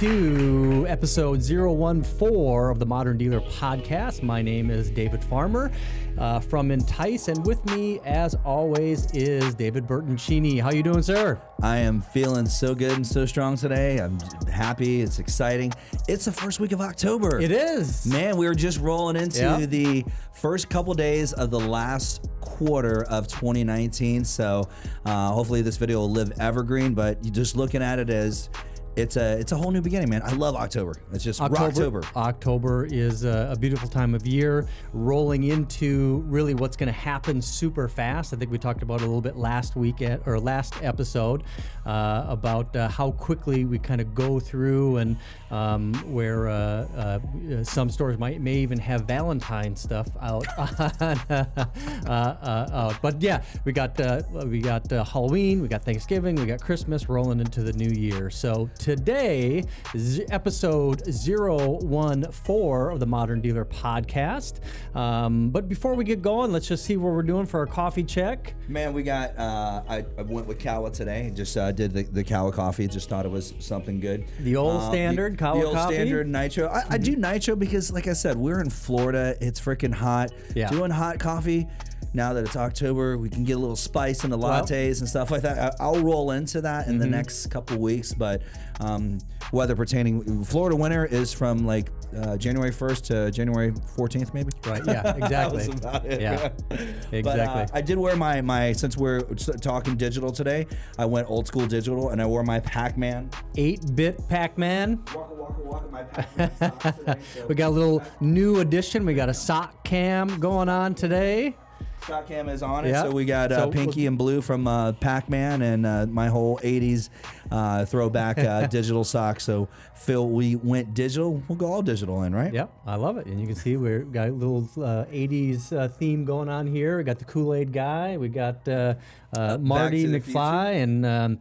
to episode 014 of the Modern Dealer Podcast. My name is David Farmer uh, from Intice, and with me, as always, is David Bertoncini. How you doing, sir? I am feeling so good and so strong today. I'm happy. It's exciting. It's the first week of October. It is. Man, we are just rolling into Yeah. the first couple days of the last quarter of 2019. So uh, hopefully this video will live evergreen. But just looking at it as it's a it's a whole new beginning, man. I love October. It's just October. October is a, a beautiful time of year, rolling into really what's going to happen super fast. I think we talked about it a little bit last week at, or last episode uh, about uh, how quickly we kind of go through and um, where uh, uh, some stores might may even have Valentine stuff out. uh, uh, uh, but yeah, we got uh, we got uh, Halloween, we got Thanksgiving, we got Christmas rolling into the new year. So today, z- episode 014 of the Modern Dealer Podcast. Um, but before we get going, let's just see what we're doing for our coffee check. Man, we got. Uh, I, I went with Kahwa today. Just uh, did the, the Kahwa coffee. Just thought it was something good. The old Um, standard the, Kahwa the old coffee? standard nitro. I, I do nitro because, like I said, we're in Florida. It's freaking hot. Yeah. Doing hot coffee. Now that it's October, we can get a little spice in the Well- lattes and stuff like that. I, I'll roll into that in the Mm-hmm. next couple weeks. But um, weather pertaining, Florida winter is from like uh, January 1st to January 14th, maybe. Right? Yeah, exactly. That was about it. Yeah, But, uh, exactly. I did wear my my since we're talking digital today. I went old school digital and I wore my Pac-Man. 8-bit Pac-Man. Waka waka waka my Pac-Man today. So We got a little new addition. We got a sock cam going on today. Stock cam is on it. Yeah. So we got uh, So- Pinky and Blue from uh, Pac-Man and uh, my whole '80s uh, throwback uh, digital socks. So Phil, we went digital. We'll go all digital in, right? Yep, I love it. And you can see we've got a little uh, 80s uh, theme going on here. We got the Kool Aid guy. We got uh, uh, Marty McFly and. Um,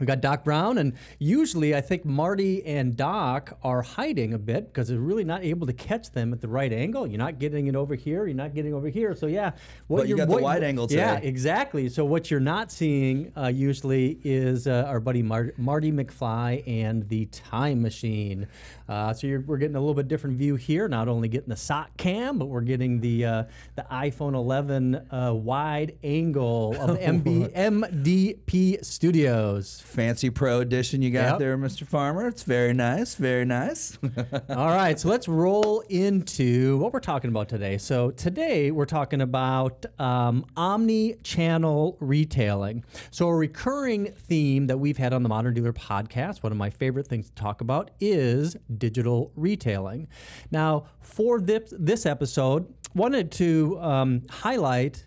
we got Doc Brown, and usually I think Marty and Doc are hiding a bit because they're really not able to catch them at the right angle. You're not getting it over here. You're not getting over here. So yeah, what But you got the wide angle Yeah, exactly. So what you're not seeing uh, usually is uh, our buddy Mar- Marty McFly and the Time Machine. Uh, so you're, we're getting a little bit different view here. Not only getting the sock cam, but we're getting the uh, the iPhone 11 uh, wide angle of MB, MDP Studios. Fancy Pro edition you got Yep. there, Mr. Farmer. It's very nice. Very nice. All right, so let's roll into what we're talking about today. So today we're talking about um, omni-channel retailing. So a recurring theme that we've had on the Modern Dealer podcast, one of my favorite things to talk about, is digital retailing. Now, for this, this episode, wanted to um, highlight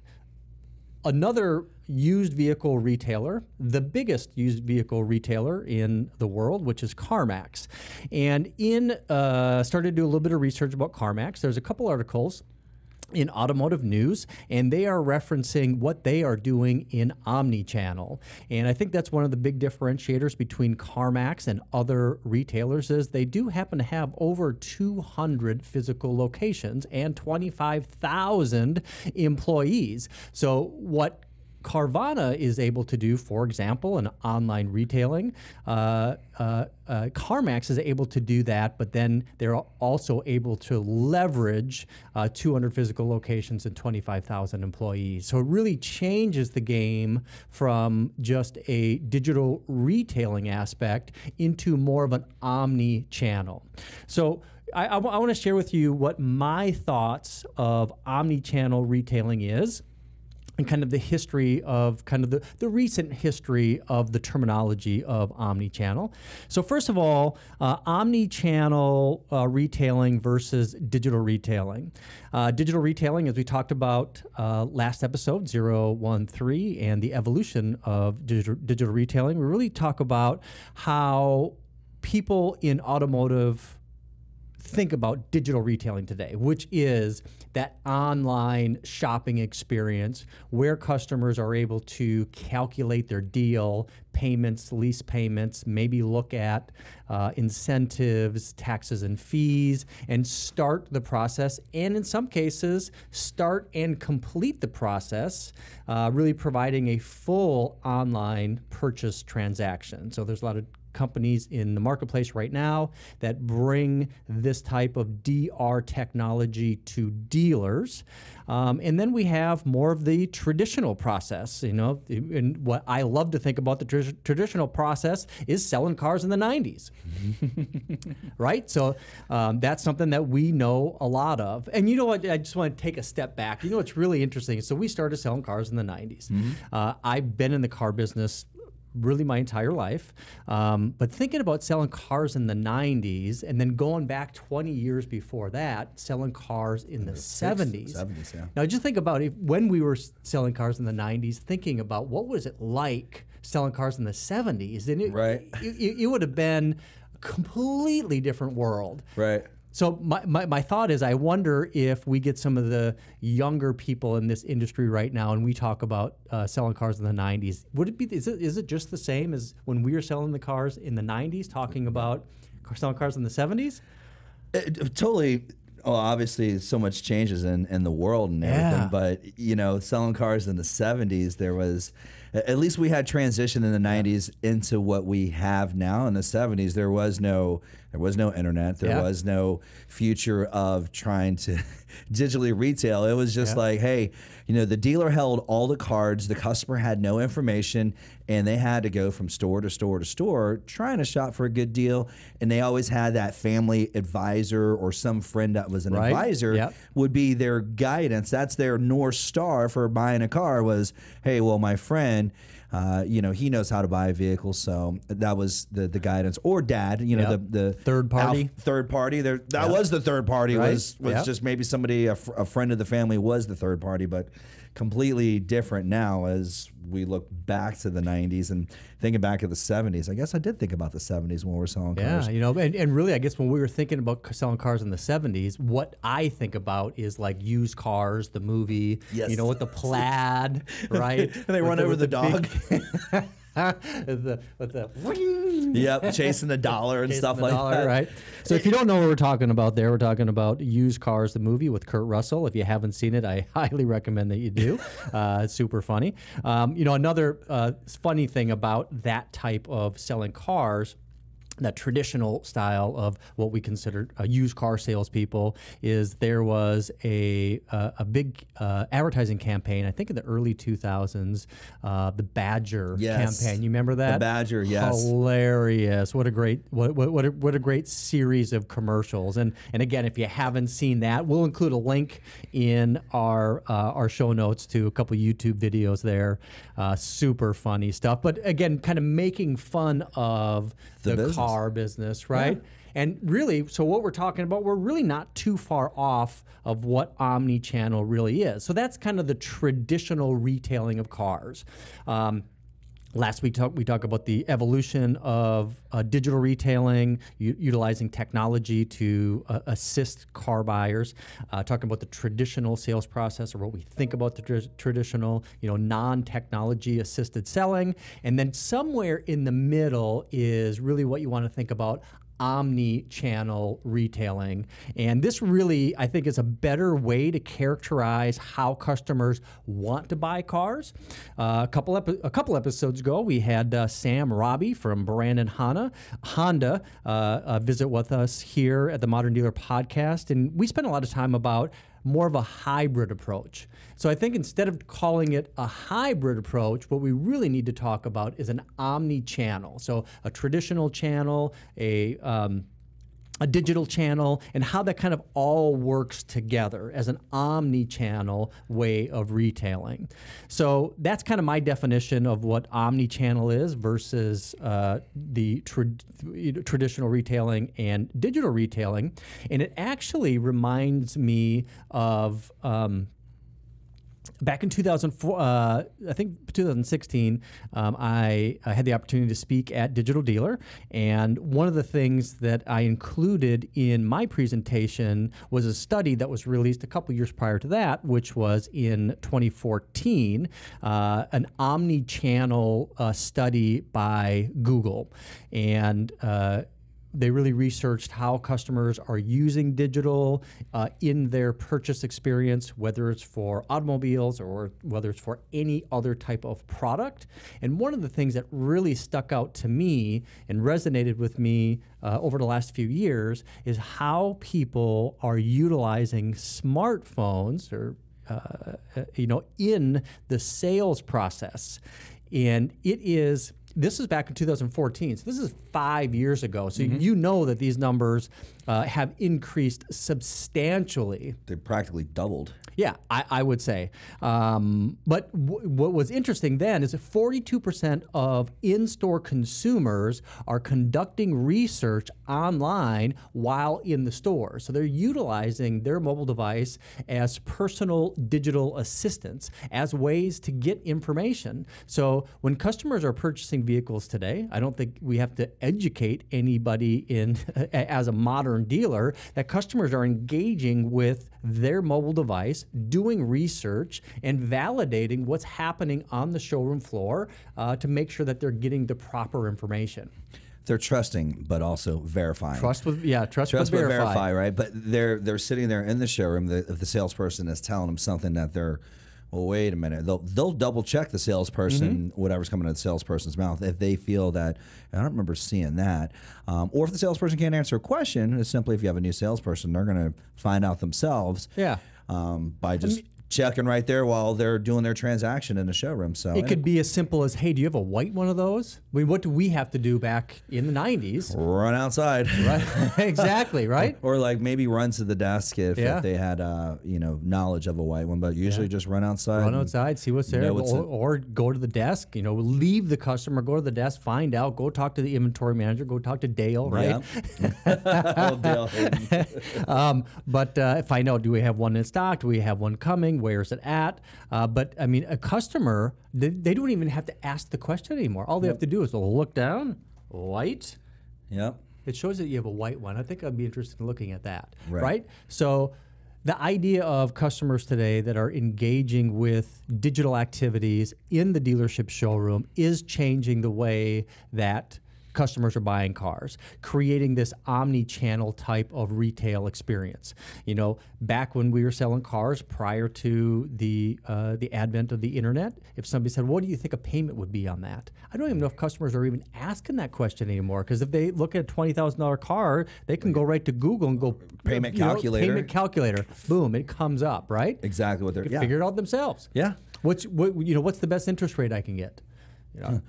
another used vehicle retailer, the biggest used vehicle retailer in the world, which is CarMax. And in uh, started to do a little bit of research about CarMax. There's a couple articles in automotive news and they are referencing what they are doing in omni-channel and i think that's one of the big differentiators between carmax and other retailers is they do happen to have over 200 physical locations and 25000 employees so what Carvana is able to do, for example, in online retailing. Uh, uh, uh, CarMax is able to do that, but then they're also able to leverage uh, 200 physical locations and 25,000 employees. So it really changes the game from just a digital retailing aspect into more of an omni channel. So I, want to share with you what my thoughts of omni channel retailing is and kind of the history of kind of the, the recent history of the terminology of omni-channel. So first of all, uh, omni-channel uh, retailing versus digital retailing. Uh, digital retailing, as we talked about uh, last episode, 013, and the evolution of digital, digital retailing, we really talk about how people in automotive think about digital retailing today, which is that online shopping experience where customers are able to calculate their deal, payments, lease payments, maybe look at uh, incentives, taxes, and fees, and start the process. And in some cases, start and complete the process, uh, really providing a full online purchase transaction. So there's a lot of companies in the marketplace right now that bring this type of DR technology to dealers. Um, and then we have more of the traditional process. You know, and what I love to think about the tr- traditional process is selling cars in the 90s. right? So um, that's something that we know a lot of. And you know what? I just want to take a step back. You know what's really interesting? So we started selling cars in the 90s. Uh, I've been in the car business really my entire life. Um, but thinking about selling cars in the 90s and then going back 20 years before that, selling cars in the 70s. 70s, yeah. Now, just think about if when we were selling cars in the 90s, thinking about what was it like selling cars in the 70s. And it, Right. it, it- it would have been a completely different world. Right. So my, my, my thought is I wonder if we get some of the younger people in this industry right now and we talk about uh, selling cars in the 90s. Would it be is it, is it just the same as when we were selling the cars in the 90s talking about selling cars in the 70s? It, it totally. Well, obviously, so much changes in, in the world and everything. Yeah. But you know, selling cars in the '70s, there was at least we had transition in the '90s into what we have now. In the '70s, there was no there was no internet. There Yeah. was no future of trying to digitally retail. It was just Yeah. like, hey, you know, the dealer held all the cards. The customer had no information, and they had to go from store to store to store trying to shop for a good deal. And they always had that family advisor or some friend that was an Right. advisor Yep. would be their guidance. That's their north star for buying a car. Was hey, well, my friend. Uh, you know, he knows how to buy a vehicle, so that was the the guidance. Or dad, you know, Yep. the the Third party. third party. There, that Yep. was the third party. Right. Was was Yep. just maybe somebody a, a friend of the family was the third party, but completely different now as we look back to the 90s and thinking back to the 70s. I guess I did think about the 70s when we were selling cars. Yeah, you know, and, and really, I guess when we were thinking about selling cars in the 70s, what I think about is like used cars, the movie, Yes. you know, with the plaid, right? And they With run over with the dog. with the, with the Yep, chasing the dollar and Chasing stuff like dollar, that. Right. So if you don't know what we're talking about there, we're talking about Used Cars, the movie with Kurt Russell. If you haven't seen it, I highly recommend that you do. uh, it's super funny. Um, you know, another uh, funny thing about that type of selling cars that traditional style of what we consider uh, used car salespeople is there was a uh, a big uh, advertising campaign I think in the early 2000s uh, the Badger Yes. campaign. You remember that? The Badger, yes. hilarious. What a great what what what a, what a great series of commercials. And and again if you haven't seen that we'll include a link in our uh, our show notes to a couple YouTube videos there. Uh, super funny stuff. But again kind of making fun of The the, car business right? And really so what we're talking about we're really not too far off of what omni-channel really is. So that's kind of the traditional retailing of cars. Um, Last week, talk, we talked about the evolution of uh, digital retailing, utilizing technology to uh, assist car buyers. Uh, talking about the traditional sales process, or what we think about the tr- traditional, you know, non-technology assisted selling, and then somewhere in the middle is really what you want to think about omni-channel retailing. And this really i think is a better way to characterize how customers want to buy cars. Uh, a couple a couple episodes ago we had uh, sam robbie from brandon honda honda uh, uh, visit with us here at the modern dealer podcast. And we spent a lot of time about more of a hybrid approach. So I think instead of calling it a hybrid approach, what we really need to talk about is an omni-channel. So a traditional channel, a um, a digital channel, and how that kind of all works together as an omni-channel way of retailing. So that's kind of my definition of what omni-channel is versus uh, the know, traditional retailing and digital retailing. And it actually reminds me of. Um, back in 2004, uh, I think 2016, um, I, I had the opportunity to speak at Digital Dealer. And one of the things that I included in my presentation was a study that was released a couple years prior to that, which was in 2014, uh, an omni channel uh, study by Google. And uh, they really researched how customers are using digital uh, in their purchase experience, whether it's for automobiles or whether it's for any other type of product. And one of the things that really stuck out to me and resonated with me uh, over the last few years is how people are utilizing smartphones or uh, you know in the sales process and it is this is back in 2014 so this is five years ago. So you know that these numbers uh, have increased substantially. They practically doubled. Yeah, I, I would say. Um, but w- what was interesting then is that 42% of in store consumers are conducting research online while in the store. So they're utilizing their mobile device as personal digital assistants, as ways to get information. So when customers are purchasing vehicles today, I don't think we have to educate anybody in as a modern dealer that customers are engaging with their mobile device, doing research, and validating what's happening on the showroom floor uh, to make sure that they're getting the proper information. They're trusting, but also verifying. Trust with yeah, trust, Trust with but verify. verify, right? But they're they're sitting there in the showroom. The, if the salesperson is telling them something that they're, well, wait a minute. They'll they'll double check the salesperson, Mm-hmm. whatever's coming out of the salesperson's mouth, if they feel that I don't remember seeing that, um, or if the salesperson can't answer a question. It's simply if you have a new salesperson, they're going to find out themselves. Yeah. Um, by just checking right there while they're doing their transaction in the showroom. So It could be as simple as, hey, do you have a white one of those? I mean, what do we have to do back in the 90s? run outside. Right? exactly, right? Or like maybe run to the desk if, Yeah. if they had uh, you know knowledge of a white one, but usually just run outside. Run outside, see what's there, what's or, or go to the desk. You know, leave the customer, go to the desk, find out, go talk to the inventory manager, go talk to Dale, right? Yeah. Dale um, but uh, find out do we have one in stock? Do we have one coming? Where is it at? Uh, but I mean, a customer, they, they don't even have to ask the question anymore. All they have to do is look down, white. yep. It shows that you have a white one. I think I'd be interested in looking at that. Right. Right. So, the idea of customers today that are engaging with digital activities in the dealership showroom is changing the way that customers are buying cars, creating this omni-channel type of retail experience. You know, back when we were selling cars prior to the uh, the advent of the internet, if somebody said, "What do you think a payment would be on that?" I don't even know if customers are even asking that question anymore. Because if they look at a twenty thousand dollar car, they can go right to Google and go Payment you know, calculator. payment calculator. Boom, it comes up. Right. Exactly what they're yeah. Figure it out themselves. Yeah. What's what you know? What's the best interest rate I can get? You know,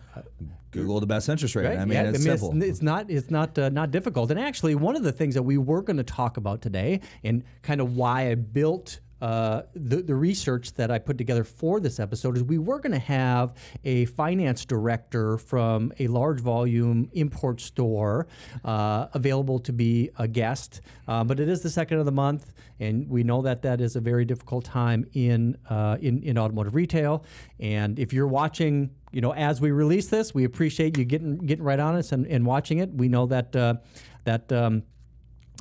Google the best interest rate. Right? I mean, Yeah, it's simple. It's, it's not. It's not. Uh, not difficult. And actually, one of the things that we were going to talk about today, and kind of why I built. Uh, the, the research that I put together for this episode is we were going to have a finance director from a large volume import store uh, available to be a guest, uh, but it is the second of the month, and we know that that is a very difficult time in uh, in, in automotive retail. And if you're watching you know, as we release this, we appreciate you getting getting right on us and, and watching it. We know that uh, that um,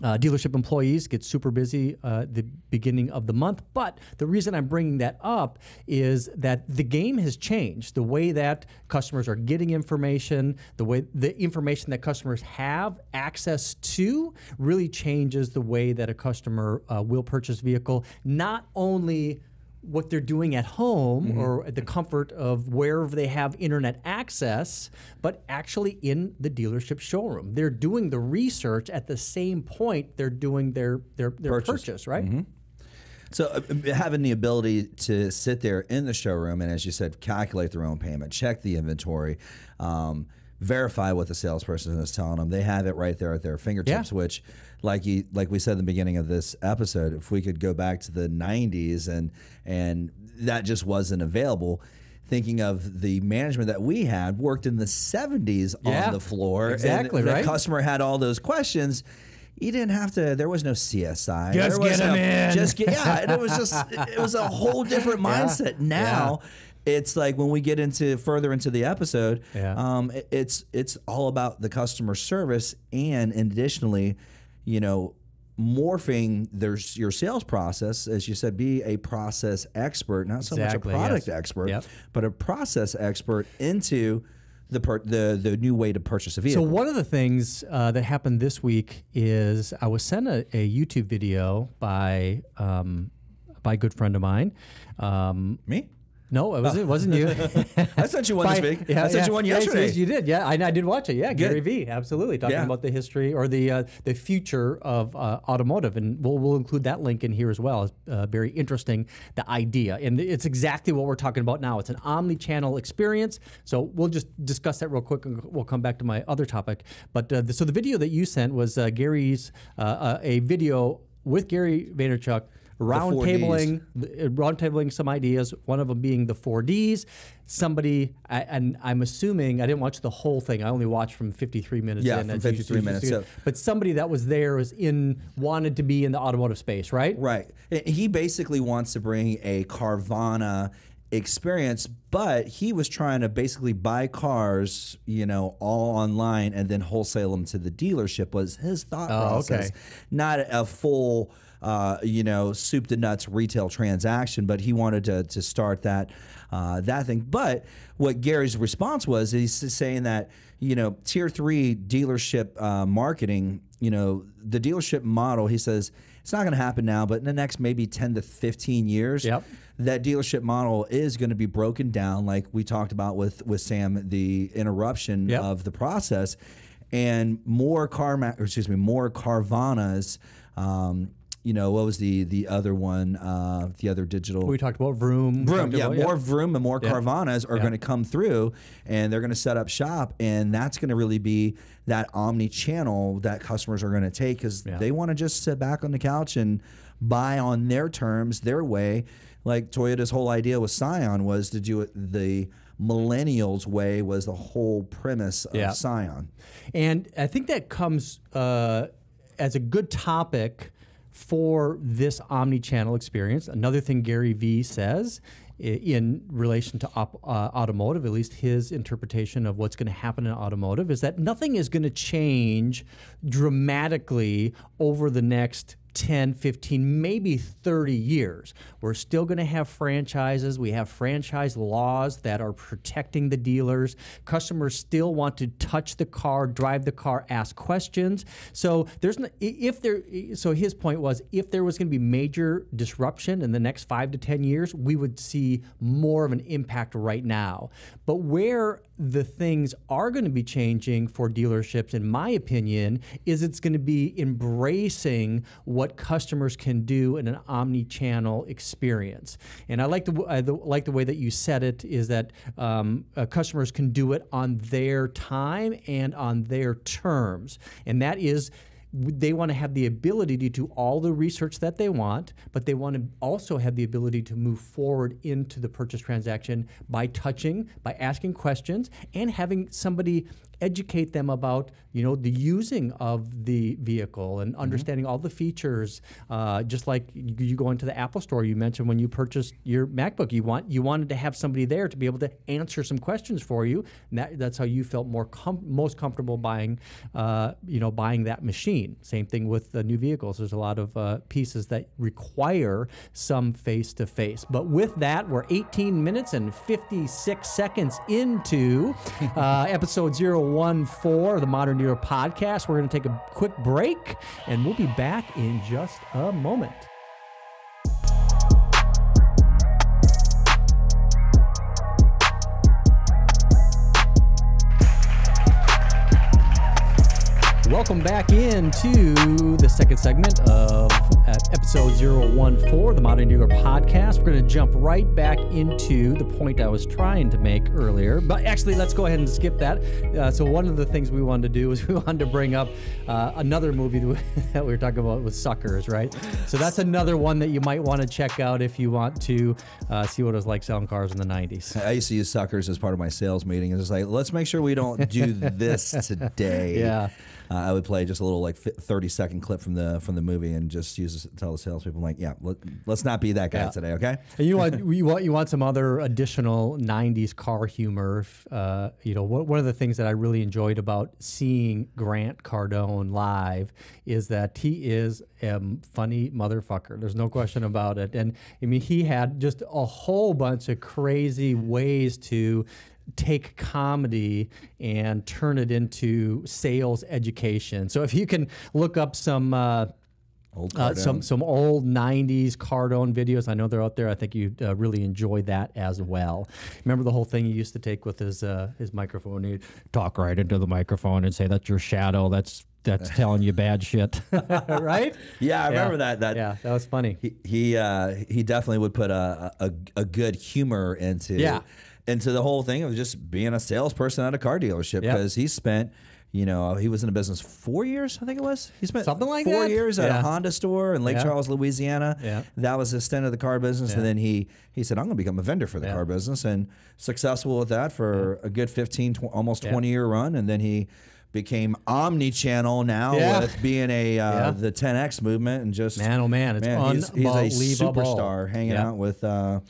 uh, dealership employees get super busy uh, the beginning of the month. But the reason I'm bringing that up is that the game has changed. The way that customers are getting information, the way the information that customers have access to, really changes the way that a customer uh, will purchase vehicle. Not only what they're doing at home or at the comfort of wherever they have internet access, but actually in the dealership showroom. They're doing the research at the same point they're doing their their, their Purchase. purchase, right? So uh, having the ability to sit there in the showroom and, as you said, calculate their own payment, check the inventory, um, verify what the salesperson is telling them. They have it right there at their fingertips. Yeah. Which, like you, like we said in the beginning of this episode, if we could go back to the '90s and and that just wasn't available. Thinking of the management that we had, worked in the '70s Yeah, on the floor, exactly, right. The customer had all those questions. You didn't have to. There was no CSI. Just get no- in. Just get yeah. And it was just it was a whole different mindset. Now it's like when we get into further into the episode, Yeah. um, it- it's it's all about the customer service and additionally, you know, morphing there's your sales process as you said be a process expert not so Exactly, much a product yes. expert Yep. but a process expert into the per, the the new way to purchase a vehicle. So one of the things uh, that happened this week is I was sent a, a YouTube video by um, by a good friend of mine. Um, Me? No, it wasn't. It wasn't you. I sent you one By- this week. yeah, I sent yeah. you one Yes, yesterday. yes, you did. Yeah, I, I did watch it. Yeah, Gary Vee, absolutely talking Yeah. about the history or the uh, the future of uh, automotive, and we'll we'll include that link in here as well. Uh, very interesting the idea, and it's exactly what we're talking about now. It's an omni-channel experience. So we'll just discuss that real quick, and we'll come back to my other topic. But uh, the, so the video that you sent was uh, Gary's uh, uh, a video with Gary Vaynerchuk round four Ds. tabling uh, roundtabling some ideas. One of them being the four Ds. Somebody, I, and I'm assuming I didn't watch the whole thing. I only watched from 53 minutes. Yeah, in, from as you- 53 minutes, so- but somebody that was there was in wanted to be in the automotive space, right? Right. He basically wants to bring a Carvana experience, but he was trying to basically buy cars, you know, all online and then wholesale them to the dealership was his thought Oh, process. okay. Not a full uh, you know, soup to nuts retail transaction, but he wanted to, to start that uh, that thing. But what Gary's response was, he's saying that you know, tier three dealership uh, marketing, you know, the dealership model. He says it's not going to happen now, but in the next maybe ten to fifteen years, Yep. that dealership model is going to be broken down, like we talked about with with Sam, the interruption Yep. of the process, and more car, excuse me, more Carvanas. Um, you know, what was the the other one? Uh, the other digital. We talked about Vroom. Vroom, yeah, about- more Vroom and more Yeah. Carvanas are Yeah. going to come through, and they're going to set up shop, and that's going to really be that omni-channel that customers are going to take because Yeah. they want to just sit back on the couch and buy on their terms, their way. Like Toyota's whole idea with Scion was to do it the millennials way was the whole premise of Yeah. Scion. And I think that comes uh, as a good topic for this omni-channel experience. Another thing Gary Vee says in relation to op, uh, automotive, at least his interpretation of what's going to happen in automotive, is that nothing is going to change dramatically over the next 10, 15, maybe 30 years. We're still going to have franchises. We have franchise laws that are protecting the dealers. Customers still want to touch the car, drive the car, ask questions. So there's no, if there so his point was if there was going to be major disruption in the next 5 to 10 years, we would see more of an impact right now. But where the things are going to be changing for dealerships, in my opinion, is it's going to be embracing what customers can do in an omni-channel experience. And I like the, I like the way that you said it is that um, uh, customers can do it on their time and on their terms, and that is they want to have the ability to do all the research that they want, but they want to also have the ability to move forward into the purchase transaction by touching, by asking questions, and having somebody educate them about you know the using of the vehicle and understanding all the features. Uh, just like you, go into the Apple Store, you mentioned when you purchased your MacBook, you want you wanted to have somebody there to be able to answer some questions for you. And that, that's how you felt more com- most comfortable buying, uh, you know, buying that machine. Same thing with the new vehicles. There's a lot of uh, pieces that require some face to face. But with that, we're 18 minutes and 56 seconds into uh, episode 014 of the Modern Dealer Podcast. We're going to take a quick break, and we'll be back in just a moment. Welcome back into the second segment of uh, episode 014 of the Modern Dealer Podcast. We're going to jump right back into the point I was trying to make earlier. But actually, let's go ahead and skip that. Uh, so, one of the things we wanted to do is we wanted to bring up uh, another movie that we, that we were talking about with Suckers, right? So, that's another one that you might want to check out if you want to uh, see what it was like selling cars in the 90s. I used to use suckers as part of my sales meeting. It's like, let's make sure we don't do this today. Yeah. Uh, I would play just a little like thirty second clip from the from the movie and just use tell the salespeople like, yeah, let, let's not be that guy Yeah. today, okay? And you want you want you want some other additional '90s car humor. Uh, you know, one one of the things that I really enjoyed about seeing Grant Cardone live is that he is a funny motherfucker. There's no question about it. And I mean, he had just a whole bunch of crazy ways to take comedy and turn it into sales education. So if you can look up some. Uh, Old uh, some some old '90s Cardone videos. I know they're out there. I think you'd uh, really enjoy that as well. Remember the whole thing he used to take with his uh, his microphone? He'd talk right into the microphone and say, "That's your shadow. That's that's telling you bad shit." right? yeah, I remember that. That Yeah, that was funny. he he, uh, he definitely would put a, a a good humor into Yeah. Into the whole thing of just being a salesperson at a car dealership Yep. because he spent. You know, he was in the business four years, I think it was. He spent Something like four that. years at Yeah. a Honda store in Lake Yeah. Charles, Louisiana. Yeah. That was the extent of the car business. And then he he said, I'm going to become a vendor for the Yeah. car business and successful with that for a good 15, tw- almost 20 year run. And then he became omni channel now Yeah. with being a uh, Yeah. the 10X movement and just Man, oh man, it's Man, he's, he's a superstar hanging Yeah. out with, uh,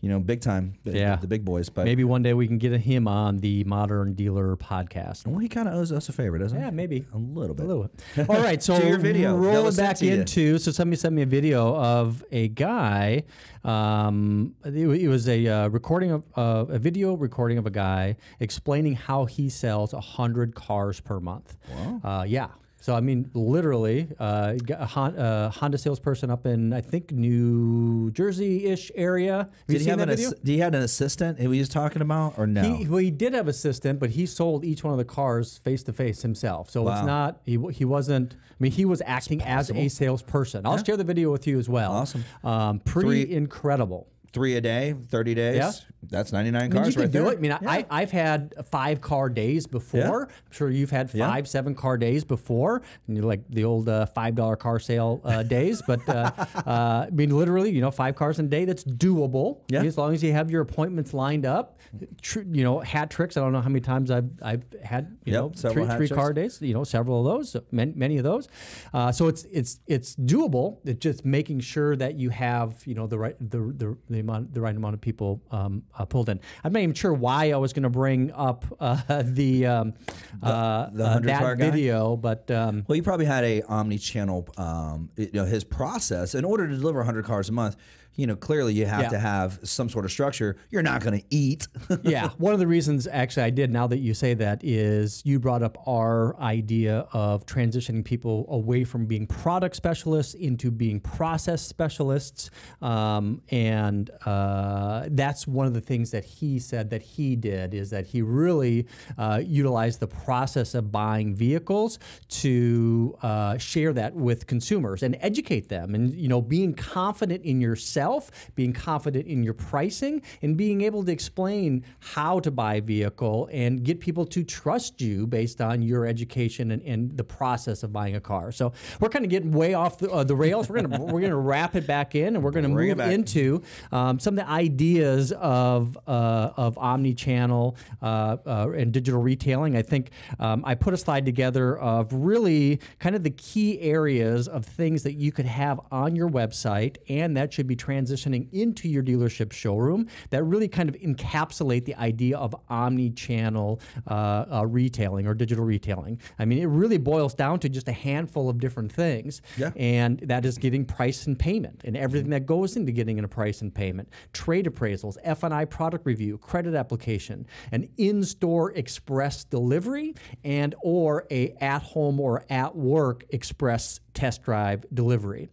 you know, big time, the, Yeah. the big boys. But Maybe one day we can get him on the Modern Dealer podcast. well, he kind of owes us a favor, doesn't he? Yeah, maybe. a little bit. A little bit. All right, so your video was sent back into. So somebody sent me a video of a guy. Um, it, it was a uh, recording of uh, a video recording of a guy explaining how he sells hundred cars per month. Wow. Uh, yeah. So I mean, literally, uh, a Hon- uh, Honda salesperson up in I think New Jersey-ish area. Have you Did he seen have that an? video? Ass- did he had an assistant? Who he was talking about, or no? He, well, he did have assistant, but he sold each one of the cars face to face himself. So it's not he, he wasn't. I mean, he was acting as a salesperson. I'll share the video with you as well. Awesome. um, pretty Three- incredible. Three a day, thirty days. Yeah. That's ninety nine I mean, cars you right do there. it. I mean, I, I've had five car days before. I'm sure you've had Yeah. five, seven car days before, and you like the old uh, five dollar car sale uh, days. But uh, uh, I mean, literally, you know, five cars in a day. That's doable. Yeah. As long as you have your appointments lined up. Tr- you know, hat tricks. I don't know how many times I've I've had you Yep, know three, three car days. You know, several of those, many, many of those. Uh, so it's it's it's doable. It's just making sure that you have you know the right the the, the amount the right amount of people um, uh, pulled in. I'm not even sure why I was going to bring up uh, the um, uh, the uh, 100 that video, but um, Well, he probably had a omni-channel, um, you know, his process in order to deliver 100 cars a month. You know, clearly you have Yeah. to have some sort of structure. You're not going to eat. yeah, one of the reasons actually I did now that you say that is you brought up our idea of transitioning people away from being product specialists into being process specialists, um, and uh, that's one of the things that he said that he did is that he really uh, utilized the process of buying vehicles to uh, share that with consumers and educate them, and you know being confident in yourself, being confident in your pricing, and being able to explain how to buy a vehicle and get people to trust you based on your education and, and the process of buying a car. So we're kind of getting way off the, uh, the rails. We're gonna we're gonna wrap it back in, and we're gonna Bring move into um, some of the ideas of uh, of omni-channel uh, uh, and digital retailing. I think um, I put a slide together of really kind of the key areas of things that you could have on your website, and that should be transitioning into your dealership showroom. That really kind of encapsulate the idea of omni-channel uh, uh, retailing or digital retailing. I mean, it really boils down to just a handful of different things, Yeah. and that is getting price and payment and everything that goes into getting a price and payment trade appraisals f&i product review credit application an in-store express delivery and or a at-home or at-work express test drive delivery.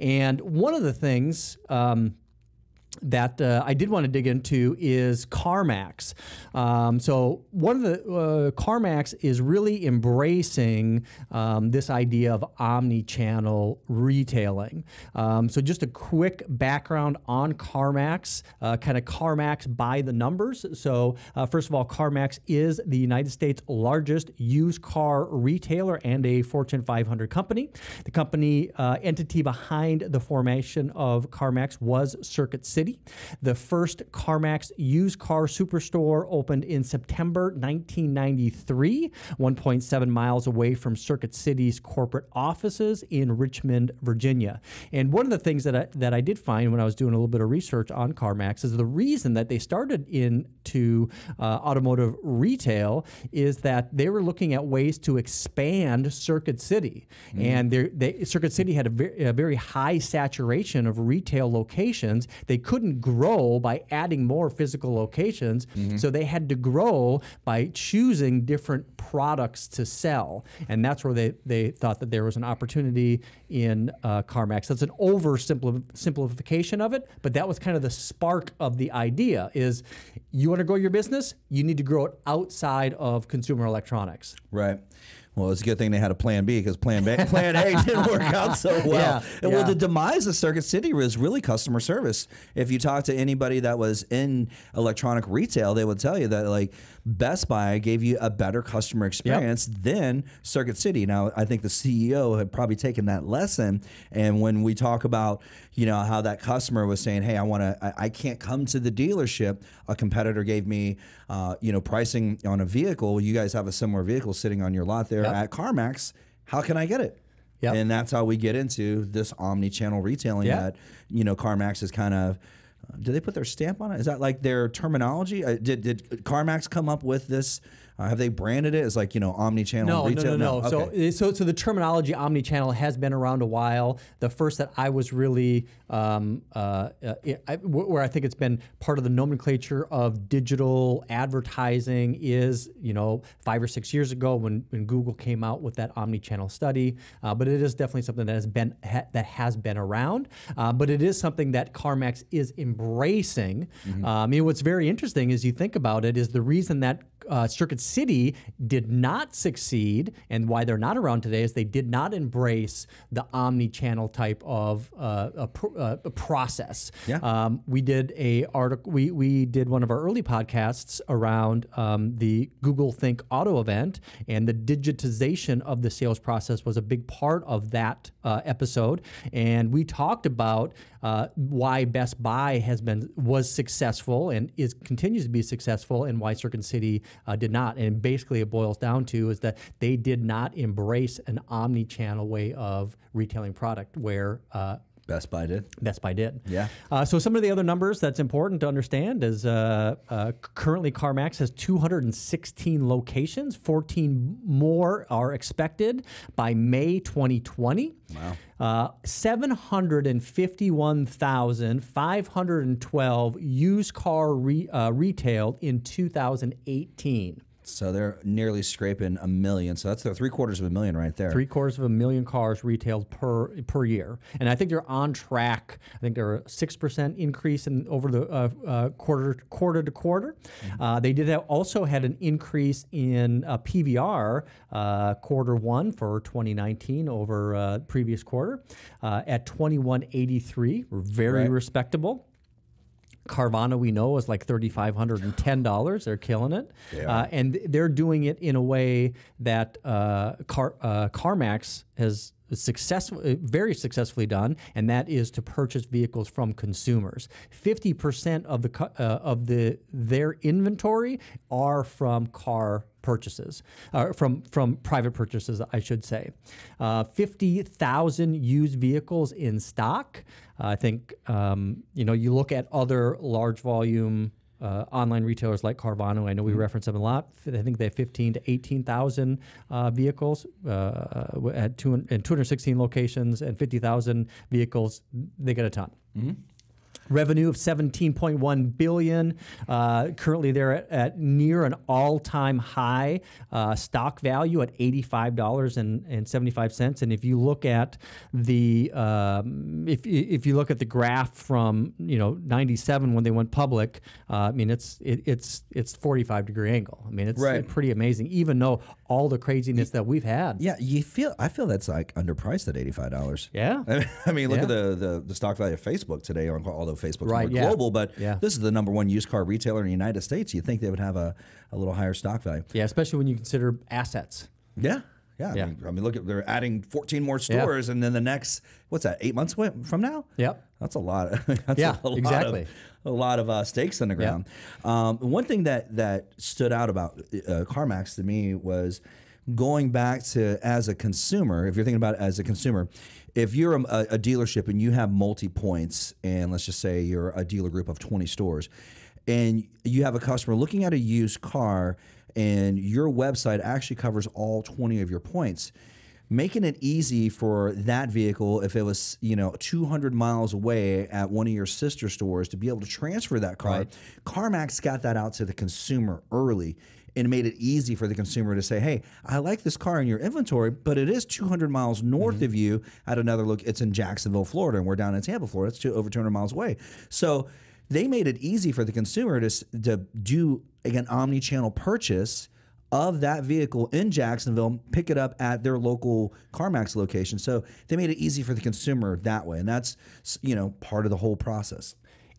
And one of the things um, that uh, I did want to dig into is CarMax. Um, so one of the uh, CarMax is really embracing um, this idea of omni-channel retailing. Um, so just a quick background on CarMax, uh, kind of CarMax by the numbers. So uh, first of all, CarMax is the United States' largest used car retailer and a Fortune 500 company. The company uh, entity behind the formation of CarMax was Circuit City. The first CarMax used car superstore opened in September 1993, 1.7 miles away from Circuit City's corporate offices in Richmond, Virginia. And one of the things that I, that I did find when I was doing a little bit of research on CarMax is the reason that they started into uh, automotive retail is that they were looking at ways to expand Circuit City. And they're- they, Circuit City had a very, a very high saturation of retail locations. They couldn't couldn't grow by adding more physical locations, Mm-hmm. so they had to grow by choosing different products to sell, and that's where they they thought that there was an opportunity in uh, CarMax. That's an oversimplification of it, but that was kind of the spark of the idea: is you want to grow your business, you need to grow it outside of consumer electronics. Right. Well, it's a good thing they had a plan B because plan B, plan A didn't work out so well. Yeah, and well, the demise of Circuit City was really customer service. If you talk to anybody that was in electronic retail, they would tell you that like Best Buy gave you a better customer experience than Circuit City. Now, I think the CEO had probably taken that lesson. And when we talk about, you know, how that customer was saying, "Hey, I want to, I, I can't come to the dealership," a competitor gave me, uh, you know, pricing on a vehicle. You guys have a similar vehicle sitting on your lot there at CarMax. How can I get it? Yep. And that's how we get into this omni-channel retailing Yeah. that you know CarMax is kind of. Do they put their stamp on it? Is that like their terminology? Uh, did did CarMax come up with this? Uh, have they branded it as like you know omni-channel No, retail? no, no, no. Okay. So, so, so the terminology omni-channel has been around a while. The first that I was really, um, uh, uh, I, where I think it's been part of the nomenclature of digital advertising is, you know, five or six years ago when, when Google came out with that omni-channel study. Uh, but it is definitely something that has been ha, that has been around. Uh, but it is something that CarMax is embracing. Mm-hmm. Uh, I mean, what's very interesting is you think about it is the reason that uh, Circuit City did not succeed, and why they're not around today is they did not embrace the omni-channel type of uh, a pr- uh, a process. Yeah. Um, we did a article. We we did one of our early podcasts around um, the Google Think Auto event, and the digitization of the sales process was a big part of that uh, episode. And we talked about uh, why Best Buy has been was successful and is continues to be successful, and why Circuit City uh, did not. And basically, it boils down to is that they did not embrace an omni-channel way of retailing product, where uh, Best Buy did. Best Buy did. Yeah. Uh, so some of the other numbers that's important to understand is uh, uh, currently CarMax has 216 locations. 14 more are expected by May 2020. Wow. Uh, 751,512 used car re, uh, retailed in 2018. So they're nearly scraping a million. So that's the three quarters of a million right there. Three quarters of a million cars retailed per per year, and I think they're on track. I think they're a six percent increase in over the uh, uh, quarter quarter to quarter. Uh, they did have, also had an increase in uh, PVR uh, quarter one for 2019 over uh, previous quarter uh, at 2183, very Right. respectable. Carvana, we know, is like thirty five hundred and ten dollars. They're killing it, They uh, and they're doing it in a way that uh, Car uh, CarMax has successful, uh, very successfully done, and that is to purchase vehicles from consumers. Fifty percent of the uh, of the their inventory are from car purchases, uh, from from private purchases, I should say. Uh, Fifty thousand used vehicles in stock. I think um, you know you look at other large volume. Uh, online retailers like Carvana, I know we reference them a lot. I think they have 15 to 18,000 uh, vehicles uh, at two, in 216 locations and 50,000 vehicles. They get a ton. Revenue of 17.1 billion. Uh, currently, they're at, at near an all-time high. Uh, stock value at eighty-five dollars and seventy-five cents. And if you look at the um, if if you look at the graph from you know '97 when they went public, uh, I mean it's it, it's it's 45 degree angle. I mean it's Right. pretty amazing. Even though all the craziness that we've had. Yeah, you feel. I feel that's like underpriced at eighty five dollars. Yeah. I mean, look Yeah. at the, the the stock value of Facebook today. On although Facebook's Right, more yeah. global, but Yeah. this is the number one used car retailer in the United States. You'd think they would have a, a little higher stock value. Yeah, especially when you consider assets. Yeah. Yeah, Yeah. I, mean, I mean, look at they're adding 14 more stores, and then the next what's that? Eight months from now? Yep. That's a lot. that's Yeah, a lot exactly. Of, a lot of uh, stakes in the ground. Um, one thing that that stood out about uh, CarMax to me was going back to as a consumer. If you're thinking about it as a consumer, if you're a, a dealership and you have multi points, and let's just say you're a dealer group of 20 stores, and you have a customer looking at a used car, and your website actually covers all 20 of your points making it easy for that vehicle if it was you know 200 miles away at one of your sister stores to be able to transfer that car Right. carmax got that out to the consumer early and made it easy for the consumer to say hey i like this car in your inventory but it is 200 miles north Mm-hmm. of you at another look it's in jacksonville florida and we're down in tampa florida it's two, over 200 miles away so they made it easy for the consumer to, to do an omni-channel purchase of that vehicle in Jacksonville, pick it up at their local CarMax location. So they made it easy for the consumer that way, and that's you know part of the whole process.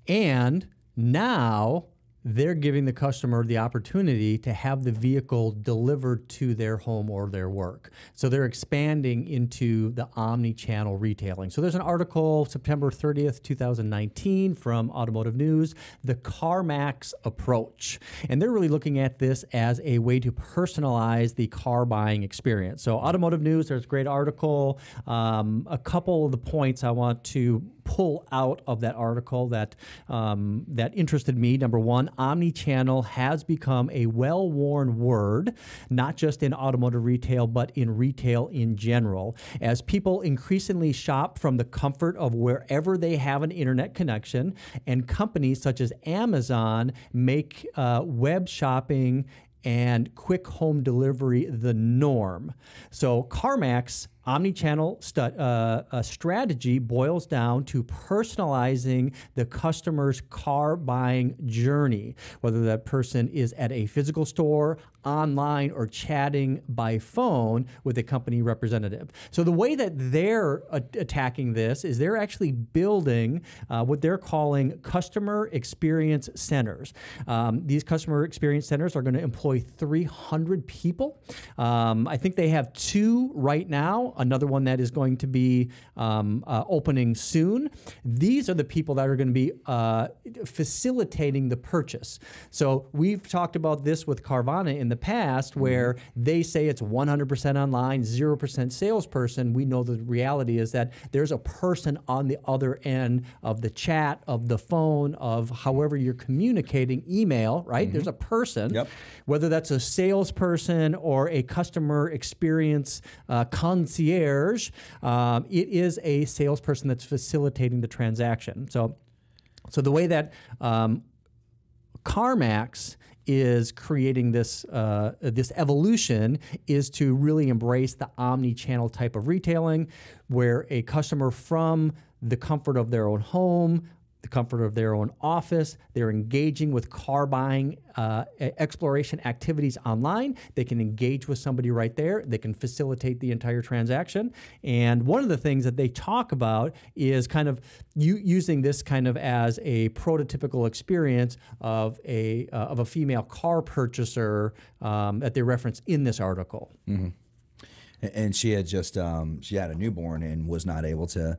And now they're giving the customer the opportunity to have the vehicle delivered to their home or their work. So they're expanding into the omni channel retailing. So there's an article, September 30th, 2019, from Automotive News, The CarMax Approach. And they're really looking at this as a way to personalize the car buying experience. So, Automotive News, there's a great article. Um, a couple of the points I want to pull out of that article that um, that interested me. Number one, omni-channel has become a well-worn word, not just in automotive retail, but in retail in general. As people increasingly shop from the comfort of wherever they have an internet connection, and companies such as Amazon make uh, web shopping and quick home delivery the norm. So CarMax omni-channel stu- uh, uh, strategy boils down to personalizing the customer's car buying journey, whether that person is at a physical store, online, or chatting by phone with a company representative. So the way that they're a- attacking this is they're actually building uh, what they're calling customer experience centers. Um, these customer experience centers are going to employ 300 people. Um, I think they have two right now, another one that is going to be um, uh, opening soon. These are the people that are going to be uh, facilitating the purchase. So we've talked about this with Carvana in the past where they say it's 100% online, 0% salesperson. We know the reality is that there's a person on the other end of the chat, of the phone, of however you're communicating, email, right? There's a person, Yep. whether that's a salesperson or a customer experience uh, concierge, um, it is a salesperson that's facilitating the transaction. So, so the way that um, CarMax is creating this uh, this evolution is to really embrace the omni-channel type of retailing, where a customer from the comfort of their own home, the comfort of their own office, they're engaging with car buying uh, exploration activities online. They can engage with somebody right there. They can facilitate the entire transaction. And one of the things that they talk about is kind of you using this kind of as a prototypical experience of a uh, of a female car purchaser um, that they reference in this article. A- and she had just um, she had a newborn and was not able to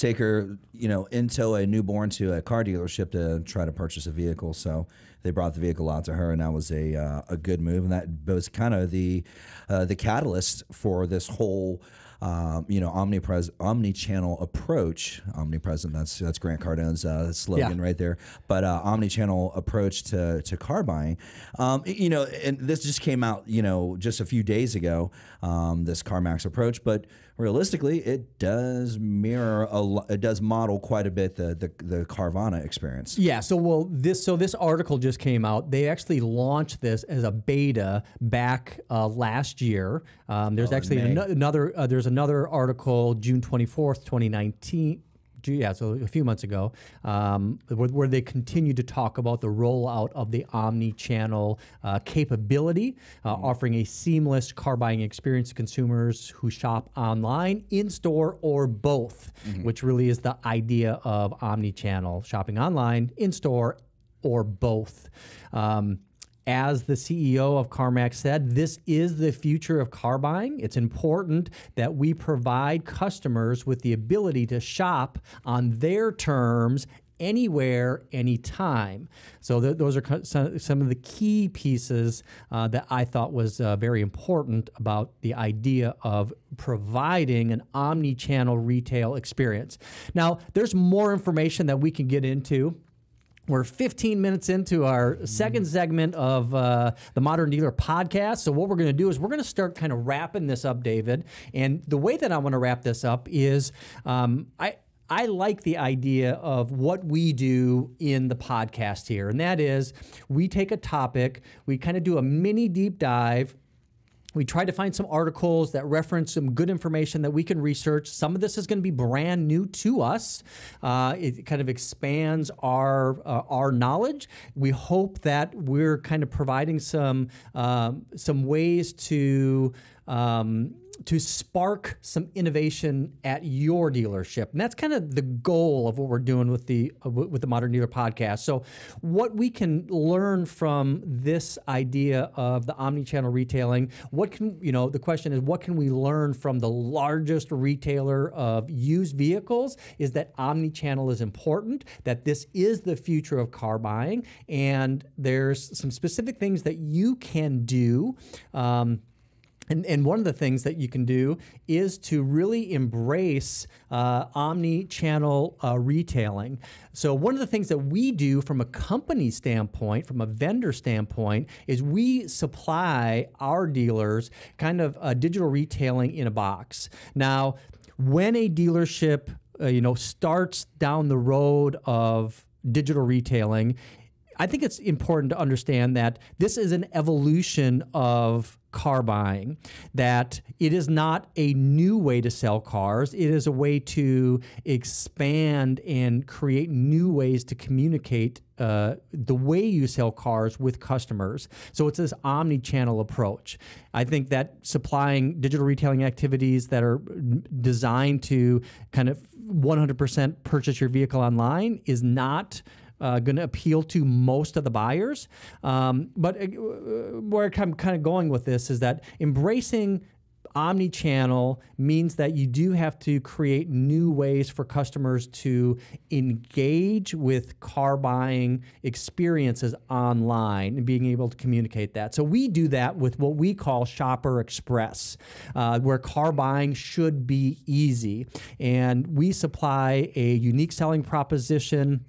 take her you know into a newborn to a car dealership to try to purchase a vehicle so they brought the vehicle out to her and that was a uh, a good move and that was kind of the uh, the catalyst for this whole um, you know, omnipres omni-channel approach. Omnipresent. That's that's Grant Cardone's uh, slogan Yeah. right there. But uh, omni-channel approach to to car buying. Um, you know, and this just came out. You know, just a few days ago. Um, this CarMax approach, but realistically, it does mirror a. lo- It does model quite a bit the the, the Carvana experience. Yeah. So well, this so this article just came out. They actually launched this as a beta back uh, last year. Um, there's actually May. ano- another. Uh, there's another article, June 24th, 2019. Yeah, so a few months ago, um, where, where they continued to talk about the rollout of the omni-channel uh, capability, uh, offering a seamless car buying experience to consumers who shop online, in store, or both, which really is the idea of omni-channel shopping online, in store, or both. Um, as the CEO of CarMax said, this is the future of car buying. It's important that we provide customers with the ability to shop on their terms anywhere, anytime. So th- those are some of the key pieces uh, that I thought was uh, very important about the idea of providing an omni-channel retail experience. Now, there's more information that we can get into We're 15 minutes into our second segment of uh, the Modern Dealer podcast. So, what we're going to do is we're going to start kind of wrapping this up, David. And the way that I want to wrap this up is um, I. I like the idea of what we do in the podcast here, and that is we take a topic, we kind of do a mini deep dive, we tried to find some articles that reference some good information that we can research. Some of this is going to be brand new to us. Uh, it kind of expands our uh, our knowledge. We hope that we're kind of providing some um, some ways to. Um, to spark some innovation at your dealership. And that's kind of the goal of what we're doing with the uh, with the Modern Dealer podcast. So what we can learn from this idea of the omni-channel retailing, what can, you know, the question is what can we learn from the largest retailer of used vehicles is that omni-channel is important, that this is the future of car buying and there's some specific things that you can do um, and, and one of the things that you can do is to really embrace uh, omni channel uh, retailing. So, one of the things that we do from a company standpoint, from a vendor standpoint, is we supply our dealers kind of digital retailing in a box. Now, when a dealership uh, you know starts down the road of digital retailing I think it's important to understand that this is an evolution of car buying, that it is not a new way to sell cars. It is a way to expand and create new ways to communicate uh, the way you sell cars with customers. So it's this omni channel approach. I think that supplying digital retailing activities that are designed to kind of 100% purchase your vehicle online is not uh, going to appeal to most of the buyers. Um, but uh, where I'm kind of going with this is that embracing omni-channel means that you do have to create new ways for customers to engage with car buying experiences online and being able to communicate that so we do that with what we call shopper express uh, where car buying should be easy and we supply a unique selling proposition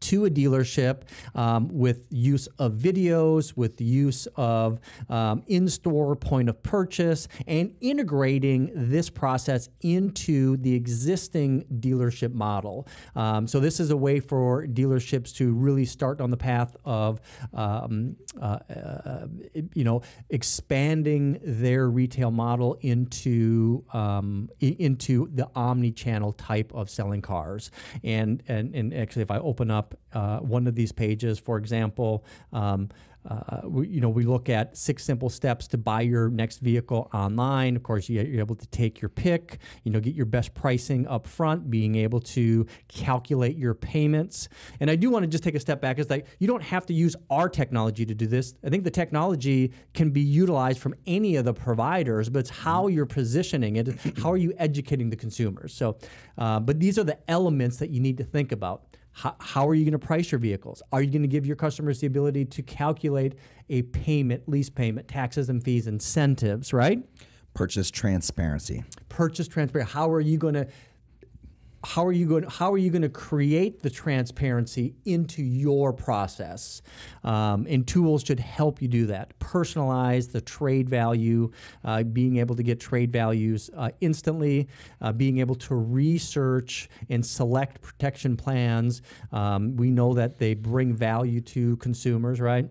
to a dealership um, with use of videos, with use of um, in store point of purchase, and integrating this process into the existing dealership model. Um, so, this is a way for dealerships to really start on the path of, um, uh, uh, you know, expanding their retail model into um, into the omni-channel type of selling cars. And and and actually, if I open up uh, one of these pages, for example, um, uh, we, you know, we look at six simple steps to buy your next vehicle online. Of course, you're able to take your pick, you know, get your best pricing up front, being able to calculate your payments. And I do want to just take a step back. Is that you don't have to use our technology to do this. I think the technology can be utilized from any of the providers, but it's how you're positioning it. How are you educating the consumers? So, uh, but these are the elements that you need to think about. How, how are you going to price your vehicles? Are you going to give your customers the ability to calculate a payment, lease payment, taxes and fees, incentives, right? Purchase transparency. Purchase transparency. How are you going to how are you going how are you going to create the transparency into your process? Um, and tools should help you do that. Personalize the trade value uh, being able to get trade values uh, instantly uh, being able to research and select protection plans. Um, we know that they bring value to consumers right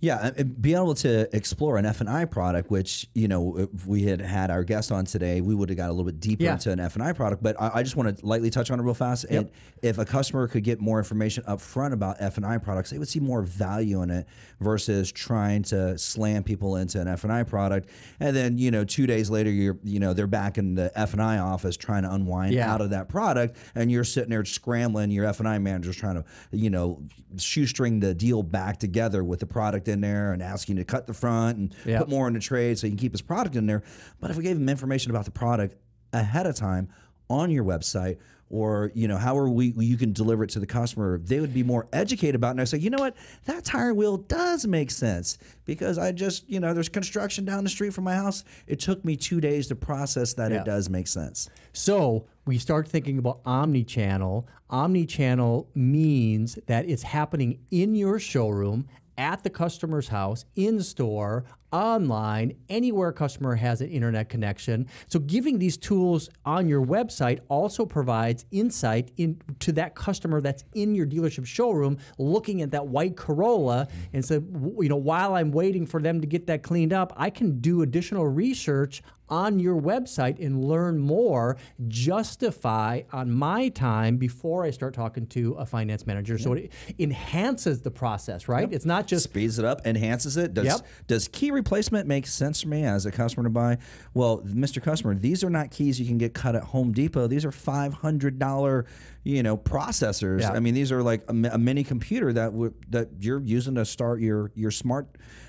yeah, be able to explore an F and I product, which you know, if we had had our guest on today, we would have got a little bit deeper yeah. into an F and I product. But I, I, just want to lightly touch on it real fast. Yep. And if a customer could get more information up front about F and I products, they would see more value in it versus trying to slam people into an F and I product, and then you know, two days later, you're you know, they're back in the F and I office trying to unwind yeah. out of that product, and you're sitting there scrambling. Your F and I manager's trying to you know shoestring the deal back together with the product in there and asking to cut the front and yep. put more in the trade so you can keep his product in there. But if we gave him information about the product ahead of time on your website, or you know however we you can deliver it to the customer they would be more educated about it and i say you know what that tire wheel does make sense because i just you know there's construction down the street from my house it took me two days to process that yeah. it does make sense so we start thinking about omni-channel. Omni-channel means that it's happening in your showroom, at the customer's house, in store, online, anywhere a customer has an internet connection. So giving these tools on your website also provides insight into that customer that's in your dealership showroom looking at that white Corolla and so you know while I'm waiting for them to get that cleaned up, I can do additional research on your website and learn more, justify on my time before I start talking to a finance manager. So it enhances the process, right? It's not just speeds it up, enhances it. Does Yep. does key replacement makes sense for me as a customer to buy? Well, Mr. Customer, these are not keys you can get cut at Home Depot. These are five hundred dollar, you know, processors. Yeah. I mean, these are like a, a mini computer that that you're using to start your your smart.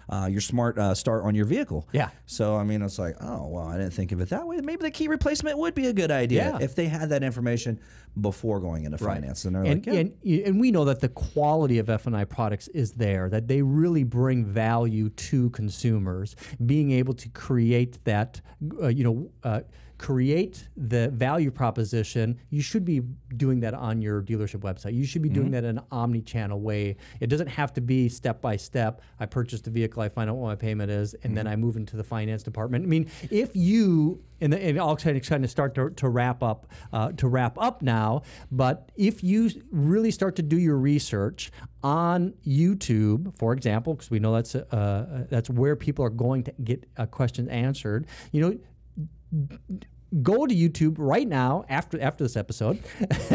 Uh, your smart uh, start on your vehicle. Yeah. So I mean, it's like, oh well, I didn't think of it that way. Maybe the key replacement would be a good idea Yeah. if they had that information before going into finance. And they're and, like, yeah, and and we know that the quality of F&I products is there that they really bring value to consumers being able to create that uh, you know uh, create the value proposition you should be doing that on your dealership website you should be doing that in an omni-channel way it doesn't have to be step by step i purchased a vehicle i find out what my payment is and then i move into the finance department i mean if you and, the, and I'll kind of, start to, to wrap up uh, to wrap up now. But if you really start to do your research on YouTube, for example, because we know that's uh, that's where people are going to get uh, questions answered. You know, go to YouTube right now after after this episode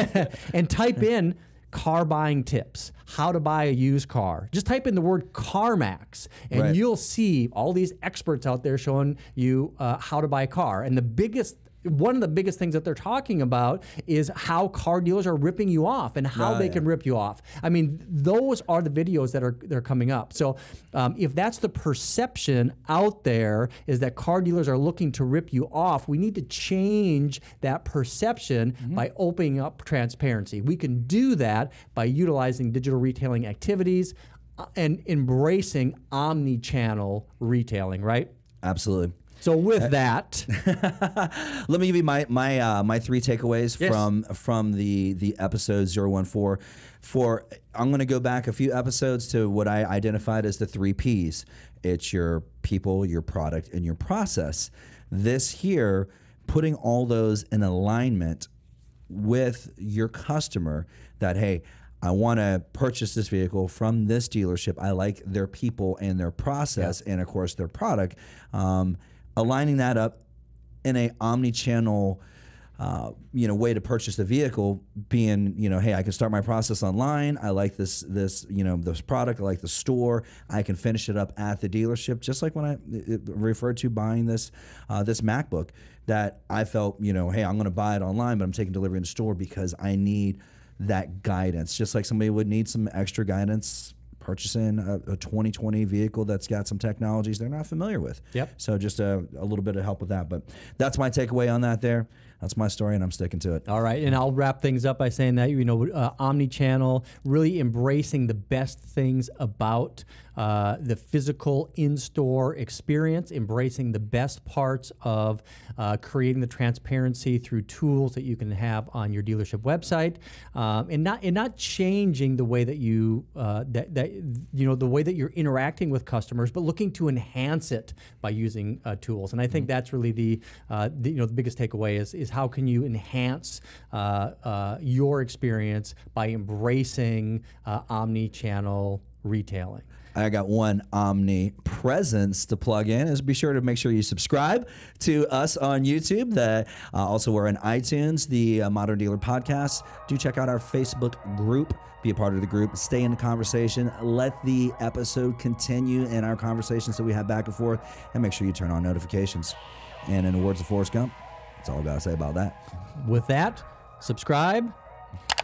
and type in car buying tips, how to buy a used car. Just type in the word CarMax and Right. you'll see all these experts out there showing you uh, how to buy a car. And the biggest one of the biggest things that they're talking about is how car dealers are ripping you off and how they yeah. can rip you off. I mean, those are the videos that are they're coming up. So um, if that's the perception out there is that car dealers are looking to rip you off, we need to change that perception Mm-hmm. by opening up transparency. We can do that by utilizing digital retailing activities uh, and embracing omni-channel retailing, right? absolutely. So Uh, with that, Let me give you my my uh, my three takeaways Yes. from from the the episode 014. For I'm going to go back a few episodes to what I identified as the three P's. It's your people, your product, and your process. This here, putting all those in alignment with your customer that hey i want to purchase this vehicle from this dealership i like their people and their process and of course their product um, aligning that up in a omni-channel uh, you know way to purchase the vehicle being you know hey i can start my process online. I like this this you know this product. I like the store. I can finish it up at the dealership just like when i referred to buying this uh, this macbook that i felt you know hey i'm going to buy it online but i'm taking delivery in the store because i need that guidance just like somebody would need some extra guidance purchasing a, a 2020 vehicle that's got some technologies they're not familiar with. Yep. so just a, a little bit of help with that but that's my takeaway on that there. That's my story and i'm sticking to it. All right, and I'll wrap things up by saying that you know, uh, omni-channel, really embracing the best things about uh, the physical in-store experience, embracing the best parts of uh, creating the transparency through tools that you can have on your dealership website, um, and not and not changing the way that you uh, that that you know the way that you're interacting with customers, but looking to enhance it by using uh, tools. And I think that's really the, uh, the you know the biggest takeaway is is how can you enhance uh, uh, your experience by embracing uh, omni-channel retailing. I got one omnipresence to plug in. Is be sure to make sure you subscribe to us on YouTube. That uh, also we're on iTunes, the uh, Modern Dealer Podcast. Do check out our Facebook group. Be a part of the group. Stay in the conversation. Let the episode continue in our conversations that we have back and forth, and make sure you turn on notifications. And in the words of Forrest Gump, that's all I gotta say about that. With that, subscribe.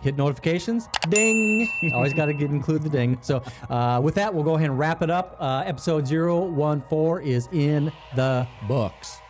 Hit notifications, ding. Always got to include the ding. So, uh, with that, we'll go ahead and wrap it up. Uh, episode 014 is in the books.